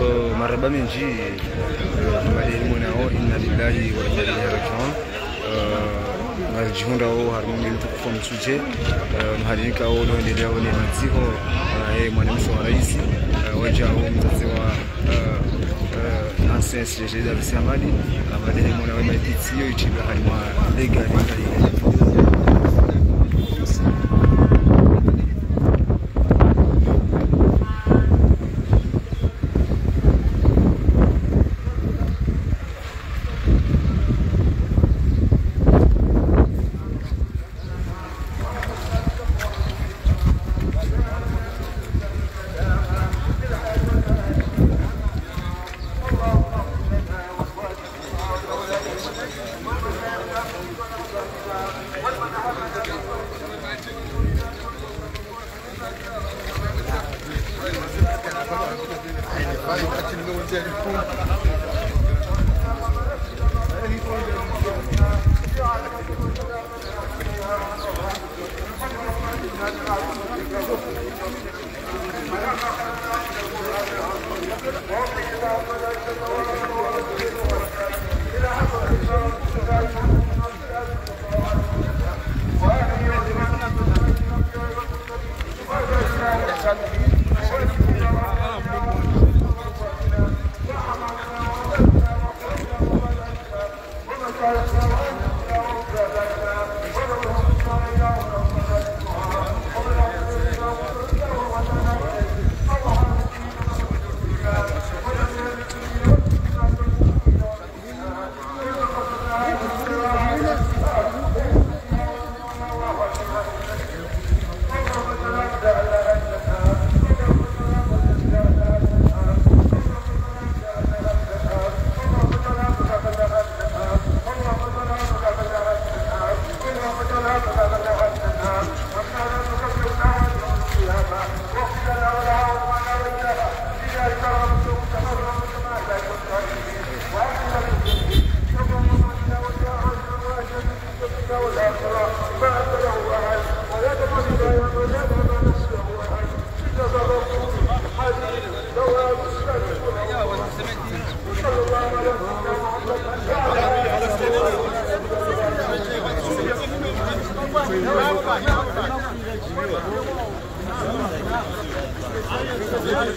Euh, maraba menji euh, tumadelimwonao oh, inna lillahi wa inna ilaihi rajiun. Euh, Ngazijihundawo oh, harimo mwene tukufa msuje mhalinkao oh, unaoendelea nematiko yeye mwanamke wa rais. Wajao mzazi wa uh, uh, ancien CG Davis Amadi. Amadehemona wemaititio ichibahalimalegalikalile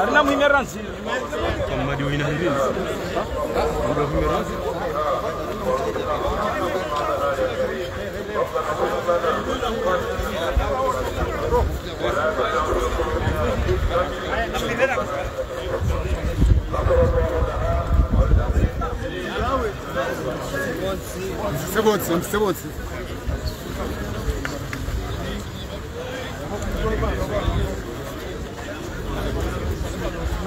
Arna Mimeran sih. Kamu mau diwinin hari ini? Udah Mimeran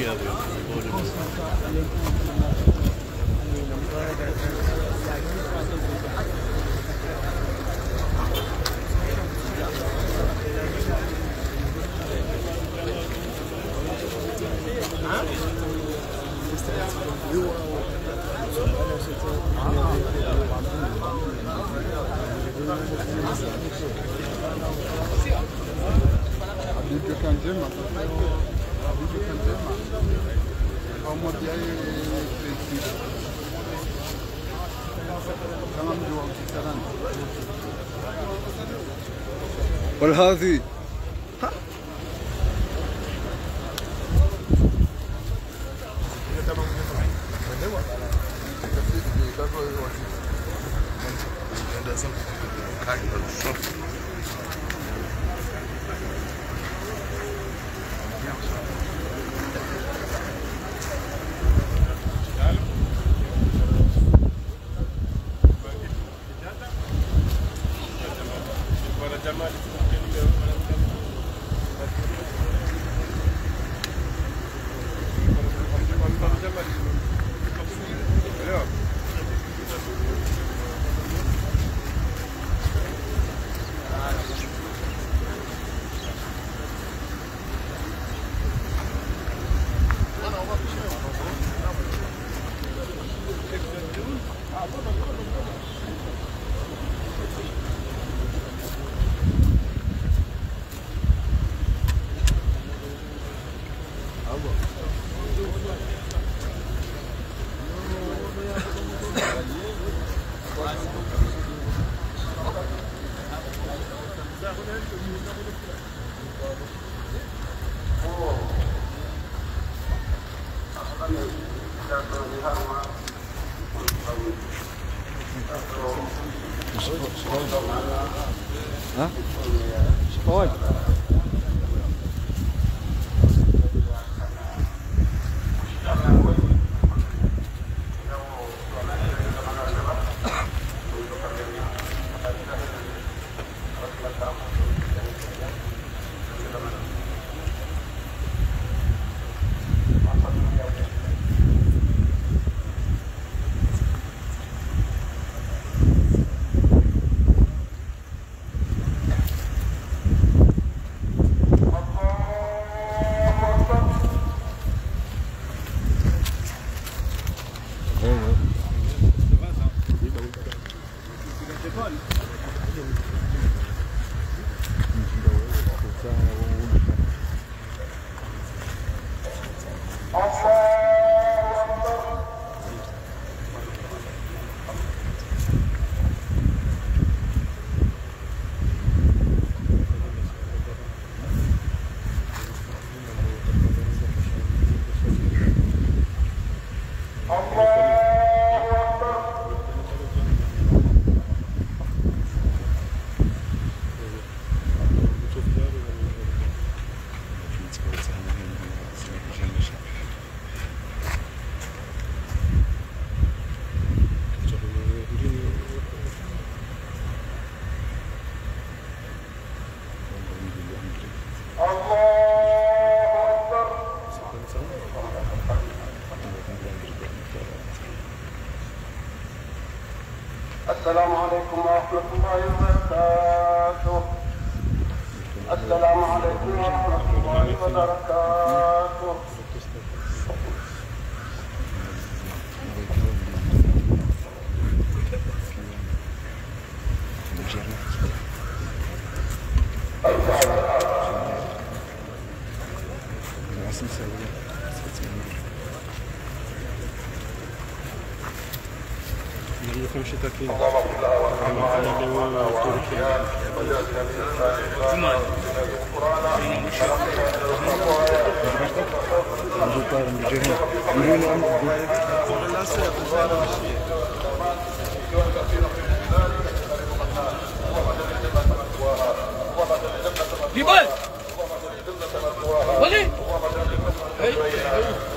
yao. Yo, Abidjoka njema. Abidjoka njema. Pamoja yeye Tracy. Kama mji wa Ukisalani. والهذه Fuck. Spoil. Spoil. السلام عليكم ورحمة الله وبركاته. السلام عليكم ورحمة الله وبركاته. de Conchitaki. Ele deu o touro que ele. Mano. Ajutaram, me dizem. Me dizem. Olha lá, certo, já Ribal! Olha! Ei! Ei!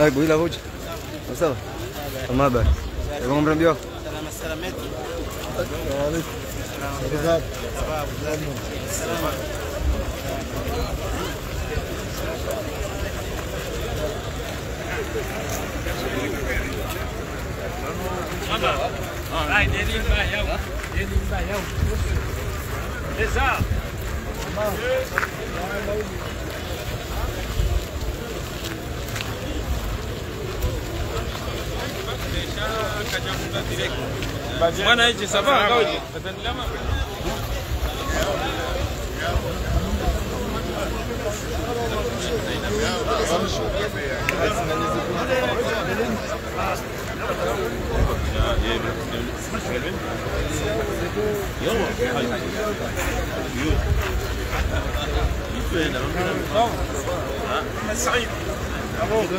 قبيله بوجه مساء ما بعد يوم عمرك بيو سلام السلامات وعليكم السلام Mama, all right, they didn't buy you. They didn't buy you. It's up. Come on. وأنا أجي صباح قوي يلا سعيد Bravo.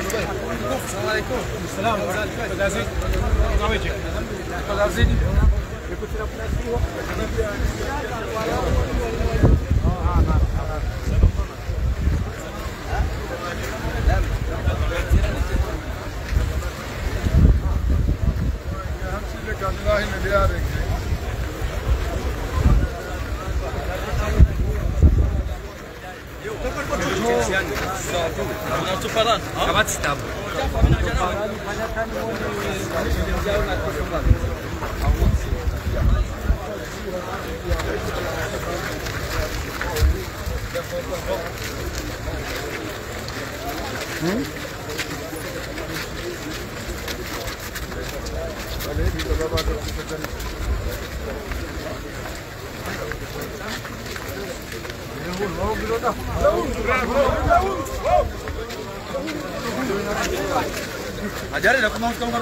ajari da kuma kuma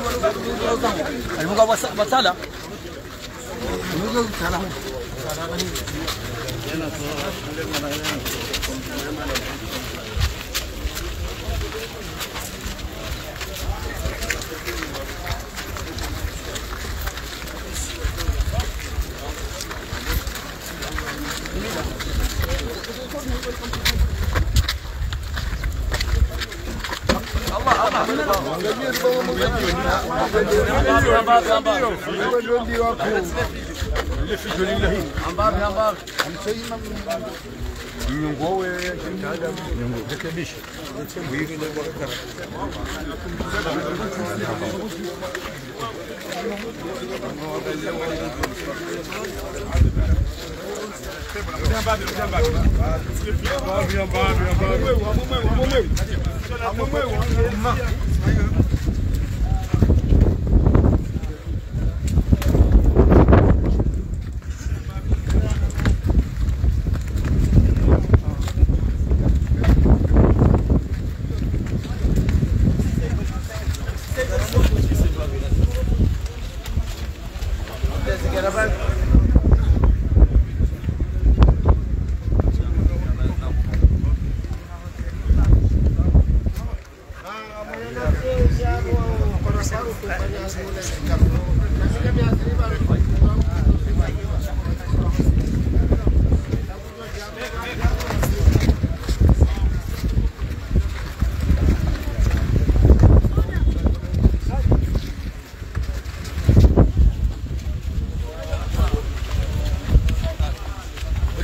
ai muka wasala muka wasala yana so اللي في جولي لهين عم بار عم بار عم سيما من nyongo we vem rekebisha nitsembuiri nebwakagara Vamos, vamos, vamos. जैसे कि रबड़